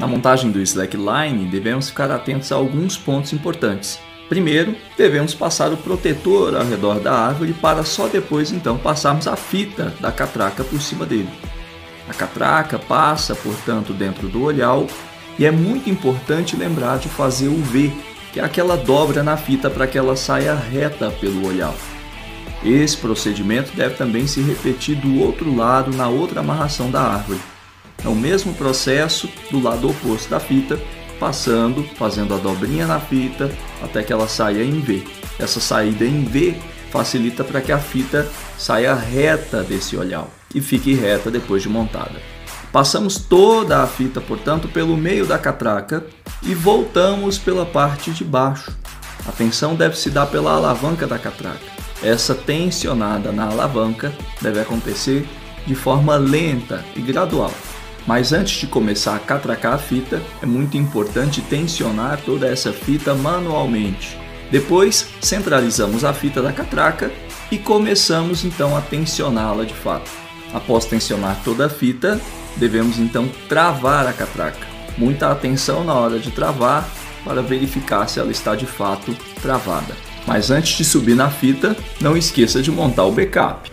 Na montagem do slackline, devemos ficar atentos a alguns pontos importantes. Primeiro, devemos passar o protetor ao redor da árvore para só depois então passarmos a fita da catraca por cima dele. A catraca passa, portanto, dentro do olhal e é muito importante lembrar de fazer o V, que é aquela dobra na fita para que ela saia reta pelo olhal. Esse procedimento deve também se repetir do outro lado na outra amarração da árvore. É o mesmo processo do lado oposto da fita, passando, fazendo a dobrinha na fita até que ela saia em V. Essa saída em V facilita para que a fita saia reta desse olhal e fique reta depois de montada. Passamos toda a fita, portanto, pelo meio da catraca e voltamos pela parte de baixo. A tensão deve se dar pela alavanca da catraca. Essa tensionada na alavanca deve acontecer de forma lenta e gradual. Mas antes de começar a catracar a fita, é muito importante tensionar toda essa fita manualmente. Depois, centralizamos a fita da catraca e começamos então a tensioná-la de fato. Após tensionar toda a fita, devemos então travar a catraca. Muita atenção na hora de travar para verificar se ela está de fato travada. Mas antes de subir na fita, não esqueça de montar o backup.